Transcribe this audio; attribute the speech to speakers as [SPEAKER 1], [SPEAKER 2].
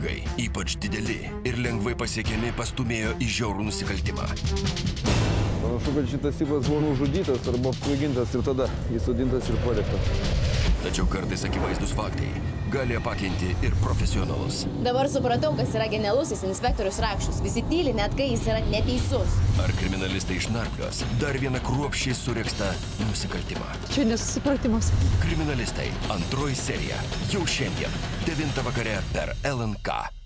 [SPEAKER 1] pinigai, ypač dideli ir lengvai pasiekiami, pastumėjo į žiaurų nusikaltimą.
[SPEAKER 2] Panašu, kad šitas tipas buvo nužudytas arba apsvaigintas ir tada įsodintas ir paliktas.
[SPEAKER 1] Tačiau kartais akivaizdus faktai gali apakinti ir profesionalus.
[SPEAKER 3] Dabar supratau, kas yra genialusis inspektorius Rakščius. Visi tyli, net kai jis yra neteisus.
[SPEAKER 1] Ar kriminalistai išnarplios dar vieną kruopščiai surekstą nusikaltimą?
[SPEAKER 4] Čia nesusipratimas.
[SPEAKER 1] Kriminalistai antroji serija jau šiandien 9 vakare per LNK.